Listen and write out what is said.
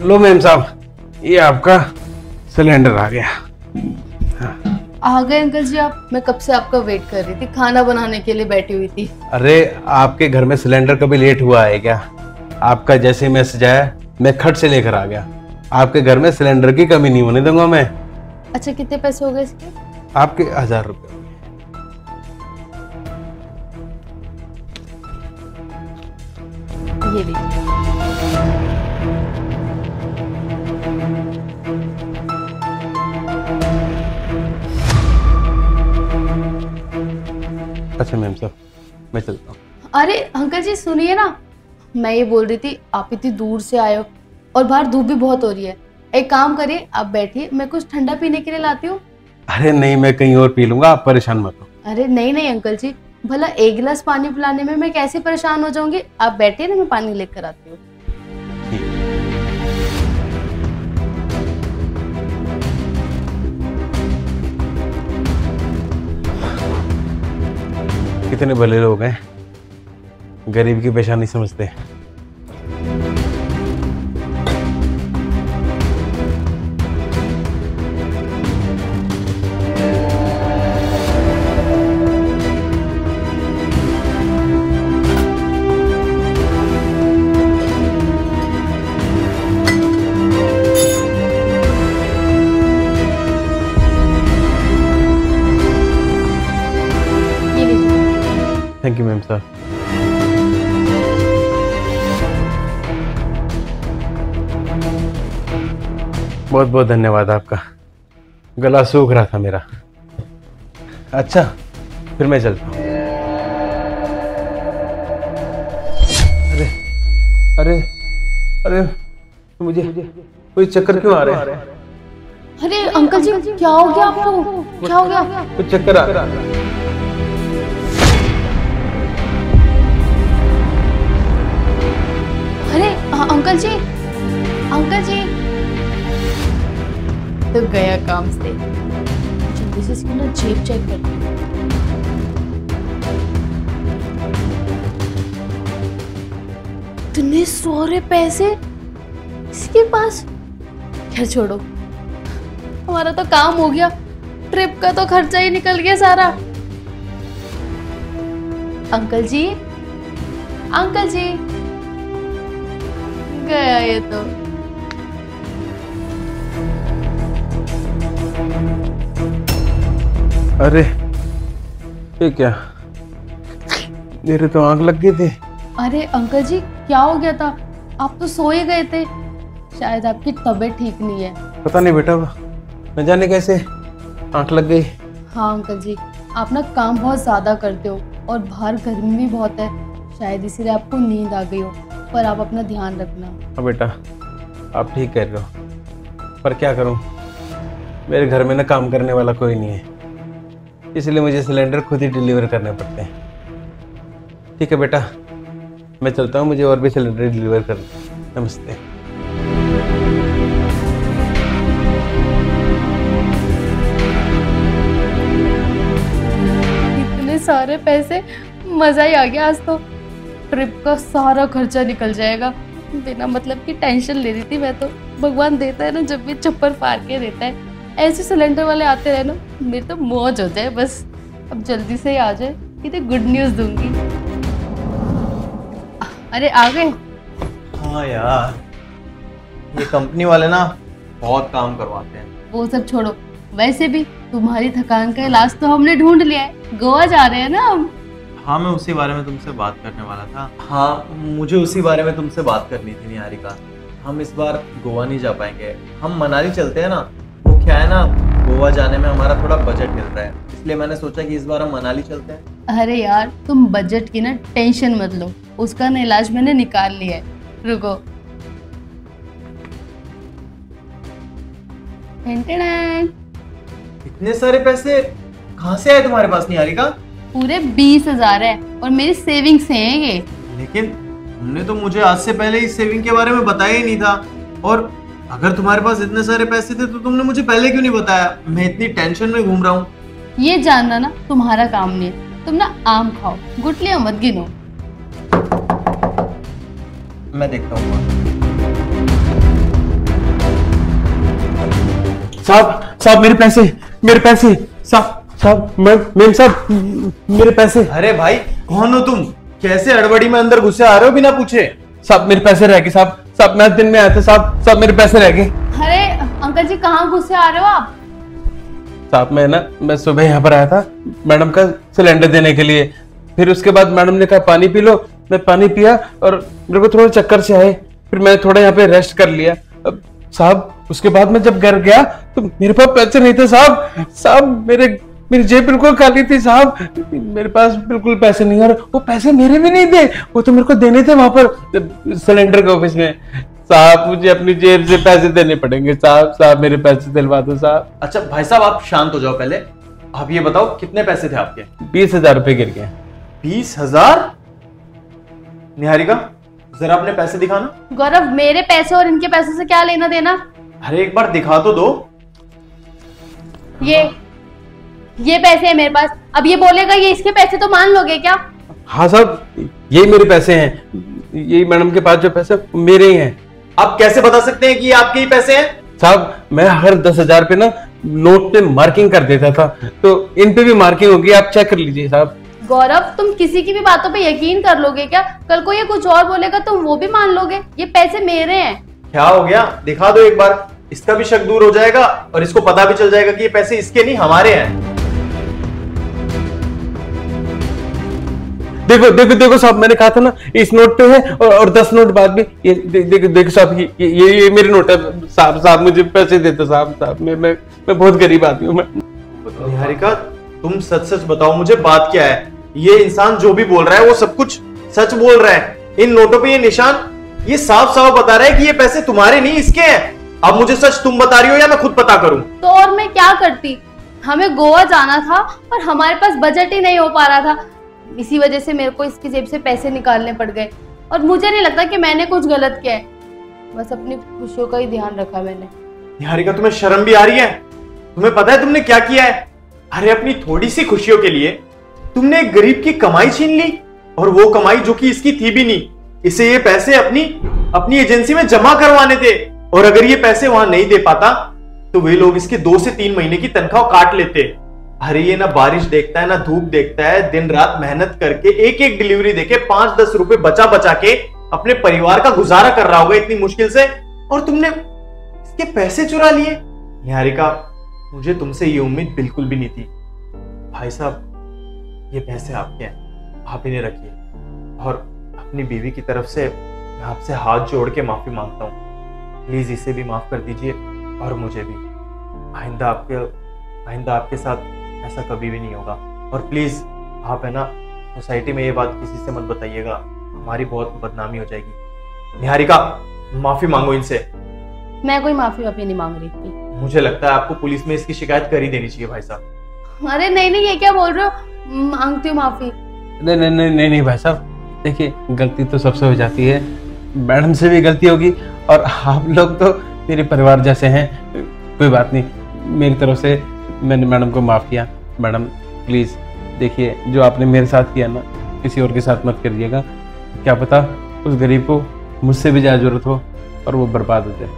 लो ma'am साहब ये आपका सिलेंडर आ गया। आ गए अंकल जी आप। मैं कब से आपका वेट कर रही थी? खाना बनाने के लिए बैठी हुई थी। अरे आपके घर में सिलेंडर कभी लेट हुआ है क्या? आपका जैसे मैसेज आया मैं खट से लेकर आ गया। आपके घर में सिलेंडर की कमी नहीं होने दूँगा मैं। अच्छा कितने पैसे हो गए इसके? आपके हज़ार रुपये। ये लीजिए अच्छा मैम साहब मैं चलता हूँ। अरे अंकल जी सुनिए ना। मैं ये बोल रही थी आप इतनी दूर से आए हो और बाहर धूप भी बहुत हो रही है। एक काम करिए आप बैठिए मैं कुछ ठंडा पीने के लिए लाती हूँ। अरे नहीं मैं कहीं और पी लूँगा आप परेशान मत हो। अरे नहीं नहीं अंकल जी भला एक गिलास पानी पिलाने में मैं कैसे परेशान हो जाऊँगी? आप बैठिए ना मैं पानी लेकर आती हूँ। कितने भले लोग हैं? गरीब की पेशानी समझते ये थैंक यू मैम साहब बहुत बहुत धन्यवाद आपका। गला सूख रहा था मेरा। अच्छा। फिर मैं चलता हूँ। अरे अरे अरे मुझे कोई चक्कर क्यों आ रहे हैं? अरे अंकल जी क्या हो गया आपको? क्या हो गया? कुछ चक्कर आ रहा है। अंकल जी? अंकल जी? तो गया काम से। जल्दी से इसकी ना जेब चेक करती इतने सारे पैसे? इसके पास? खैर छोड़ो। हमारा तो काम हो गया। ट्रिप का तो खर्चा ही निकल गया सारा। अंकल जी? अंकल जी? गया ये तो अरे ये क्या? मेरे तो आँख लग गई थी। अरे अंकल जी क्या हो गया था? आप तो सो ही गए थे। शायद आपकी तबीयत ठीक नहीं है। पता नहीं बेटा न जाने कैसे? आँख लग गई। हाँ अंकल जी आप ना काम बहुत ज़्यादा करते हो और बाहर गर्मी भी बहुत है। शायद इसीलिए आपको नींद आ गई हो। पर आप अपना ध्यान रखना। हाँ बेटा आप ठीक कह रहे हो। पर क्या करूँ? मेरे घर में ना काम करने वाला कोई नहीं है। इसलिए मुझे सिलेंडर खुद ही डिलीवर करने पड़ते हैं। ठीक है बेटा मैं चलता हूँ मुझे और भी सिलेंडर डिलीवर कर नमस्ते। इतने सारे पैसे मज़ा ही आ गया आज तो। ट्रिप का सारा खर्चा निकल जाएगा। बिना मतलब की टेंशन ले रही थी मैं तो। भगवान देता है ना जब भी चप्पर फाड़ के देता है। ऐसे सिलेंडर वाले आते रहे ना मेरी तो मौज हो जाए बस। अब जल्दी से ही आ जाए कि तो गुड न्यूज़ दूँगी। अरे आ गए? हाँ यार। ये कंपनी वाले ना बहुत काम करवाते हैं। वो सब छोड़ो। वैसे भी तुम्हारी थकान का इलाज तो हमने ढूंढ लिया है। गोवा जा रहे हैं ना हम। हाँ मैं उसी बारे में तुमसे बात करने वाला था। हाँ मुझे उसी बारे में तुमसे बात करनी थी निहारिका। हम इस बार गोवा नहीं जा पाएँगे। हम मनाली चलते हैं ना वो क्या है ना गोवा जाने में हमारा थोड़ा बजट मिल रहा है। इसलिए मैंने सोचा कि इस बार हम मनाली चलते हैं। अरे यार तुम बजट की ना टेंशन मत लो। उसका ना इलाज मैंने निकाल लिया है। रुको। इतने सारे पैसे कहाँ से आए तुम्हारे पास निहारिका? पूरे बीस हज़ार है और मेरी सेविंग्स हैं ये। लेकिन तुमने तो मुझे आज से पहले इस सेविंग के बारे में बताया ही नहीं था। और अगर तुम्हारे पास इतने सारे पैसे थे तो तुमने मुझे पहले क्यों नहीं बताया? मैं इतनी टेंशन में घूम रहा हूँ। ये जानना ना तुम्हारा काम नहीं है। तुम ना आम खाओ गुटलियाँ मत गिनो। मैं देखता हूँ। साहब साहब मेरे पैसे मेरे पैसे साहब। साहब मैं मेम साहब मेरे पैसे। अरे भाई कौन हो तुम? कैसे अड़बड़ी में अंदर घुसे आ रहे हो बिना पूछे? साहब मेरे पैसे रह गए साहब। साहब मैं दिन में आया था साहब। साहब मेरे पैसे रह गए। अरे अंकल जी कहाँ घुसे आ रहे हो आप? साहब मैं ना मैं सुबह यहाँ पर आया था मैडम का सिलेंडर देने के लिए। फिर उसके बाद मैडम ने कहा पानी पी लो। मैं पानी पिया और मेरे को थोड़ा चक्कर से आए। फिर मैंने थोड़ा यहाँ पे रेस्ट कर लिया। साहब उसके बाद मैं जब घर गया तो मेरे पास पैसे नहीं थे साहब। साहब मेरे मेरी जेब बिल्कुल खाली थी साहब। मेरे पास बिल्कुल पैसे नहीं और वो पैसे मेरे भी नहीं थे। वो तो मेरे को देने थे वहाँ पर सिलेंडर के ऑफ़िस में। साहब मुझे अपनी जेब से पैसे देने पड़ेंगे। साहब साहब मेरे पैसे दिलवा दो साहब। अच्छा भाई साहब आप शांत हो जाओ पहले। आप ये बताओ कितने पैसे थे आपके? बीस हज़ार रुपए गिर गए। बीस हज़ार? निहारिका जरा अपने पैसे दिखाना। गौरव मेरे पैसे और इनके पैसे से क्या लेना देना? अरे एक बार दिखा तो दो। ये ये पैसे है मेरे पास। अब ये बोलेगा ये इसके पैसे तो मान लोगे क्या? हाँ साहब यही मेरे पैसे हैं। यही मैडम के पास जो पैसे मेरे ही हैं। आप कैसे बता सकते हैं कि ये आपके ही पैसे हैं? साहब मैं हर दस हज़ार पे ना नोट पे मार्किंग कर देता था। तो इन पे भी मार्किंग होगी आप चेक कर लीजिए साहब। गौरव तुम किसी की भी बातों पे यकीन कर लोगे क्या? कल को ये कुछ और बोलेगा तुम वो भी मान लोगे। ये पैसे मेरे हैं। क्या हो गया? दिखा दो एक बार। इसका भी शक दूर हो जाएगा और इसको पता भी चल जाएगा कि ये पैसे इसके नहीं हमारे हैं। देखो देखो देखो साहब मैंने कहा था ना इस नोट पे है और, और दस नोट बाद भी ये दे, देखो देखो साहब ये ये, ये मेरे नोट है। साहब साहब मुझे पैसे देते साहब साहब मैं मैं मैं बहुत गरीब आदमी हूँ मैं। निहारिका तुम सच सच बताओ मुझे बात क्या है? ये इंसान जो भी बोल रहा है वो सब कुछ सच बोल रहा है। इन नोटों पे ये निशान ये साफ़ साफ़ बता रहा है कि ये पैसे तुम्हारे नहीं इसके हैं। अब मुझे सच तुम बता रही हो या मैं खुद पता करूँ? तो और मैं क्या करती? हमें गोवा जाना था और हमारे पास बजट ही नहीं हो पा रहा था। इसी वजह से मेरे को इसकी जेब से पैसे निकालने पड़ गए। और मुझे नहीं लगता कि मैंने कुछ गलत किया है। बस अपनी खुशियों का ही ध्यान रखा मैंने। निहारिका, तुम्हें शर्म भी आ रही है? तुम्हें पता है तुमने क्या किया है? अरे, अपनी थोड़ी सी खुशियों के लिए तुमने एक गरीब की कमाई छीन ली, और वो कमाई जो कि इसकी थी भी नहीं, इसे ये पैसे अपनी अपनी एजेंसी में जमा करवाने थे। और अगर ये पैसे वहाँ नहीं दे पाता तो वे लोग इसके दो से तीन महीने की तनख्वाह काट लेते। ये ना बारिश देखता है, ना धूप देखता है दिन रात मेहनत करके एक एक डिलीवरी देके पाँच दस रुपए बचा बचा के अपने परिवार का गुजारा कर रहा होगा इतनी मुश्किल से। और तुमने इसके पैसे चुरा लिए। निहारिका, मुझे तुमसे ये उम्मीद बिल्कुल भी नहीं थी। भाई साहब, ये पैसे आपके हैं। आप इन्हें रखिए। और अपनी बीवी की तरफ़ से मैं आपसे हाथ जोड़ के माफ़ी माँगता हूँ। प्लीज़ इसे भी माफ़ कर दीजिए और मुझे भी। आइंदा आपके आइंदा आपके साथ ऐसा कभी भी नहीं होगा। और प्लीज़ आप है ना सोसाइटी में ये बात किसी से मत बताइएगा। हमारी बहुत बदनामी हो जाएगी। निहारिका माफ़ी मांगो इनसे। मैं कोई माफ़ी वाफी नहीं मांग रही थी। मुझे लगता है आपको पुलिस में इसकी शिकायत कर ही देनी चाहिए भाई साहब। अरे नहीं नहीं ये क्या बोल रहे हो? मांगती हूँ माफ़ी। नहीं नहीं नहीं नहीं नहीं भाई साहब। देखिए गलती तो सबसे हो जाती है। मैडम से भी गलती होगी। और आप लोग तो मेरे परिवार जैसे हैं। कोई बात नहीं। मेरी तरफ़ से मैंने मैडम को माफ़ किया। मैडम प्लीज़ देखिए, जो आपने मेरे साथ किया ना, किसी और के साथ मत करिएगा। क्या पता उस गरीब को मुझसे भी ज़्यादा ज़रूरत हो और वो बर्बाद हो जाए।